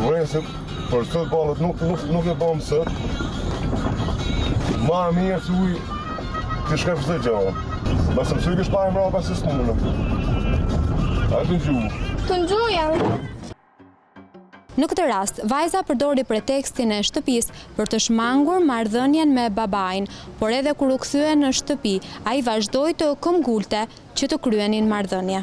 Vëllezër, për sot ba let nuk nuk nuk e boj sot. Ma mirë të uj të shka fëzë gjallë. Ma së mësë kështë parë mrapa se së mundë. A të gjuhë. Të gjuhë Në këtë rast, vajza përdori pretekstin e shtëpisë për të shmangur marrëdhënien me babain, por edhe kur u kthye në shtëpi, ai vazhdoi të këmbëngulte që të kryenin marrëdhënie.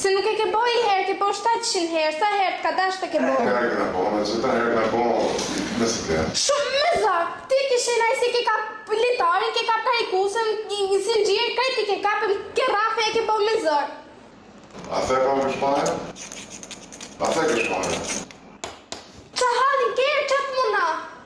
Se nuk e ke bo një herë, ke bo shtatëqind herë, sa herë të ka dasht ke bo. Nga herë kena bo, me dhjeta herë kena bo, me si te. Shumë me zor, ti e ke shen aj si ke kap litarin, ke kap karikusin, zinxhir, krejt i ke kap, ke rrafe e ke bo me zor. A the pa me shpare? A the ke shpare? Qa hallin ke, qa të muna?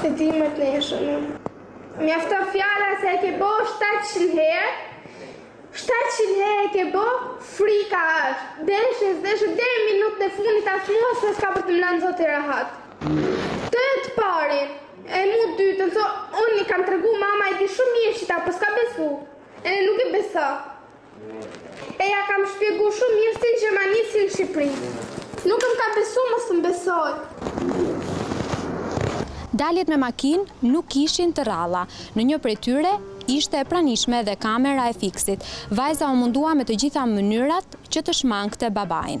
Se ti me të neshën, në. Mjafto fjala se e ke bo shtatëqind herë, shtatëqind herë e ke bo, frika është, deshe s'deshe, deri minutën e funit ta shmua, se s'ka për të më lanë Zoti rahat. Të të parin, e mu dy të nëso, unë i kam tregu mama e di shumë mirë qita, po s'ka besu, e nuk e beso. E ia kam shpjegu shumë mirë si në Gjermani si në Shqipëri. Nuk më ka besu, mos më besojë. Daljet me makinë nuk ishin të ralla. Në një prej tyre ishte e pranishme dhe kamera e Fiksit. Vajza u mundua me të gjitha mënyrat që të shmangte babain.